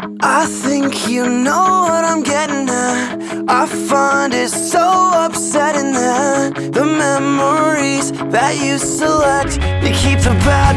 I think you know what I'm getting at. I find it so upsetting that the memories that you select, you keep the bad,